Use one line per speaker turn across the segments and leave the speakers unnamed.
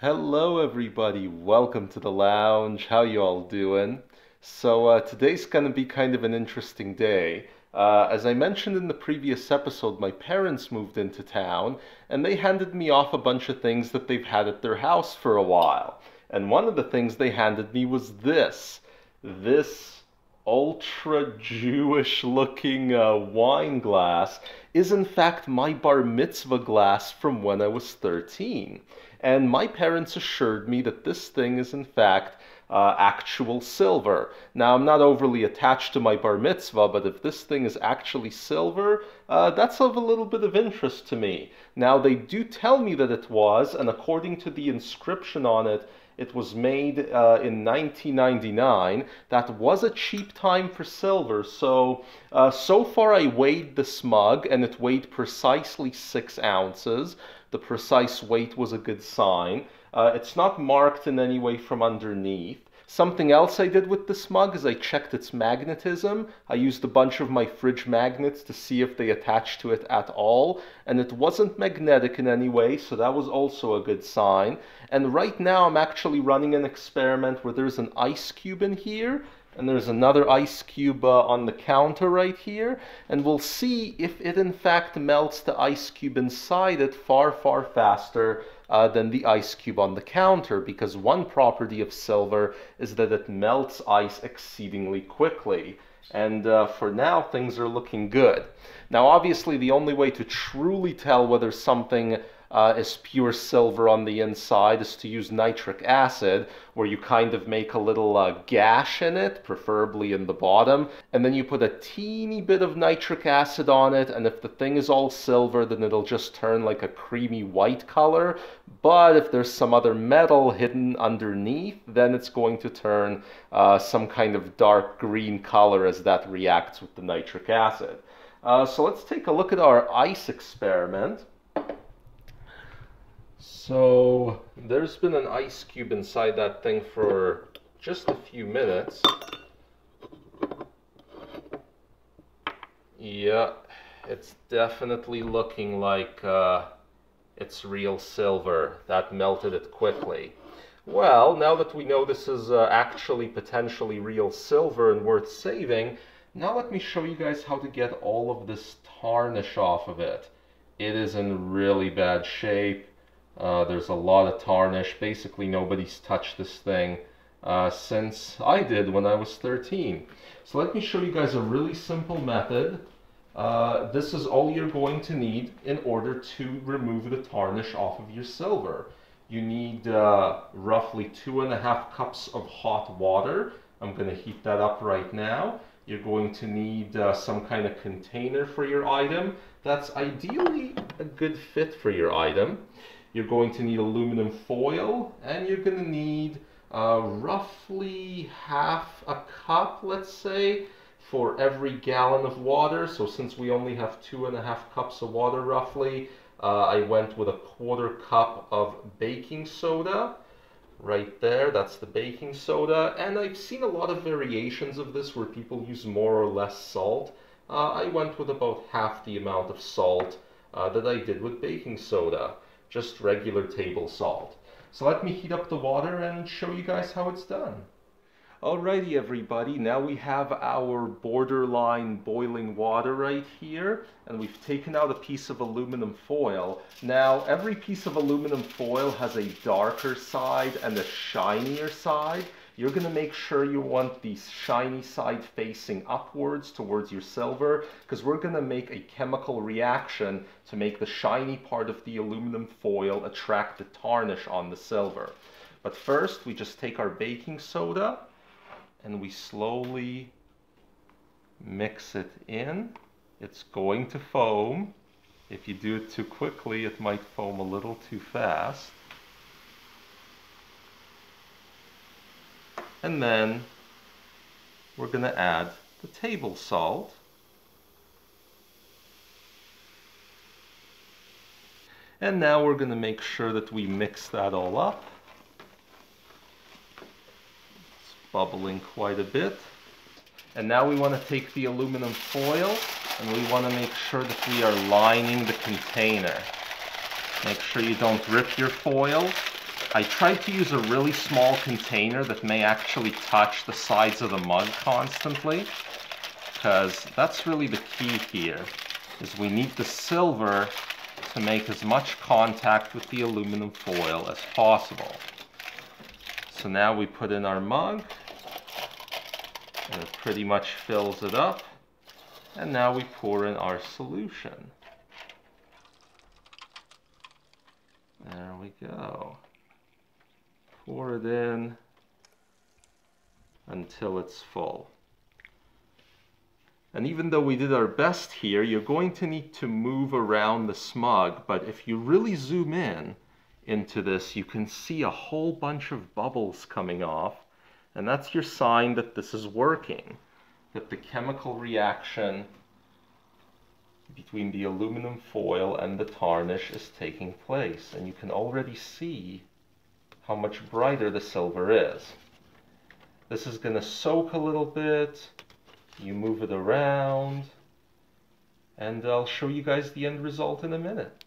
Hello everybody, welcome to the lounge. How you all doing? So uh, today's gonna be kind of an interesting day. Uh, as I mentioned in the previous episode, my parents moved into town and they handed me off a bunch of things that they've had at their house for a while. And one of the things they handed me was this. This ultra Jewish looking uh, wine glass is in fact my bar mitzvah glass from when I was 13 and my parents assured me that this thing is in fact uh, actual silver. Now, I'm not overly attached to my bar mitzvah, but if this thing is actually silver, uh, that's of a little bit of interest to me. Now, they do tell me that it was, and according to the inscription on it, it was made uh, in 1999. That was a cheap time for silver. So, uh, so far I weighed this mug and it weighed precisely six ounces. The precise weight was a good sign. Uh, it's not marked in any way from underneath. Something else I did with this mug is I checked its magnetism. I used a bunch of my fridge magnets to see if they attached to it at all, and it wasn't magnetic in any way, so that was also a good sign. And right now I'm actually running an experiment where there's an ice cube in here, and there's another ice cube uh, on the counter right here and we'll see if it in fact melts the ice cube inside it far far faster uh, than the ice cube on the counter because one property of silver is that it melts ice exceedingly quickly. And uh, for now things are looking good. Now obviously the only way to truly tell whether something uh, is pure silver on the inside is to use nitric acid, where you kind of make a little uh, gash in it, preferably in the bottom, and then you put a teeny bit of nitric acid on it, and if the thing is all silver, then it'll just turn like a creamy white color. But if there's some other metal hidden underneath, then it's going to turn uh, some kind of dark green color as that reacts with the nitric acid. Uh, so let's take a look at our ice experiment. So there's been an ice cube inside that thing for just a few minutes. Yeah, it's definitely looking like uh, it's real silver. That melted it quickly. Well, now that we know this is uh, actually potentially real silver and worth saving, now let me show you guys how to get all of this tarnish off of it. It is in really bad shape. Uh, there's a lot of tarnish. Basically, nobody's touched this thing uh, since I did when I was 13. So let me show you guys a really simple method. Uh, this is all you're going to need in order to remove the tarnish off of your silver. You need uh, roughly two and a half cups of hot water. I'm going to heat that up right now. You're going to need uh, some kind of container for your item. That's ideally a good fit for your item. You're going to need aluminum foil and you're going to need uh, roughly half a cup, let's say, for every gallon of water. So since we only have two and a half cups of water roughly, uh, I went with a quarter cup of baking soda right there. That's the baking soda. And I've seen a lot of variations of this where people use more or less salt. Uh, I went with about half the amount of salt uh, that I did with baking soda just regular table salt. So let me heat up the water and show you guys how it's done. Alrighty everybody, now we have our borderline boiling water right here and we've taken out a piece of aluminum foil. Now every piece of aluminum foil has a darker side and a shinier side you're going to make sure you want the shiny side facing upwards towards your silver because we're going to make a chemical reaction to make the shiny part of the aluminum foil attract the tarnish on the silver. But first we just take our baking soda and we slowly mix it in. It's going to foam. If you do it too quickly, it might foam a little too fast. And then we're going to add the table salt. And now we're going to make sure that we mix that all up. It's bubbling quite a bit. And now we want to take the aluminum foil and we want to make sure that we are lining the container. Make sure you don't rip your foil I tried to use a really small container that may actually touch the sides of the mug constantly because that's really the key here is we need the silver to make as much contact with the aluminum foil as possible. So now we put in our mug and it pretty much fills it up and now we pour in our solution. There we go. Pour it in until it's full. And even though we did our best here, you're going to need to move around the smug, but if you really zoom in into this, you can see a whole bunch of bubbles coming off, and that's your sign that this is working, that the chemical reaction between the aluminum foil and the tarnish is taking place, and you can already see how much brighter the silver is. This is going to soak a little bit, you move it around, and I'll show you guys the end result in a minute.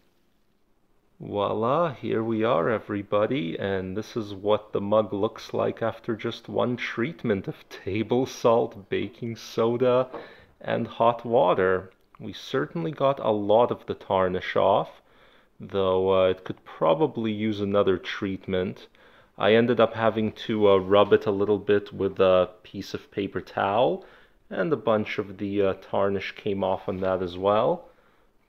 Voila, here we are everybody, and this is what the mug looks like after just one treatment of table salt, baking soda, and hot water. We certainly got a lot of the tarnish off, though uh, it could probably use another treatment. I ended up having to uh, rub it a little bit with a piece of paper towel and a bunch of the uh, tarnish came off on that as well.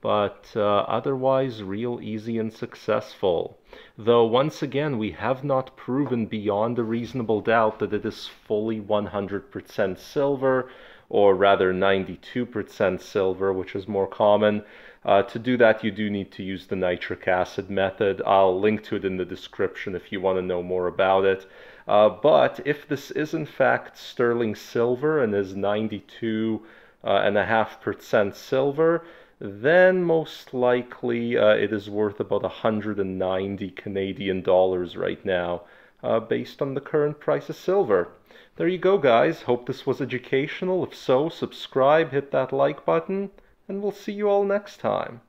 But uh, otherwise, real easy and successful. Though, once again, we have not proven beyond a reasonable doubt that it is fully 100% silver, or rather 92% silver, which is more common. Uh, to do that, you do need to use the nitric acid method. I'll link to it in the description if you want to know more about it. Uh, but if this is in fact sterling silver and is 92.5% uh, silver, then most likely uh, it is worth about 190 Canadian dollars right now, uh, based on the current price of silver. There you go, guys. Hope this was educational. If so, subscribe, hit that like button, and we'll see you all next time.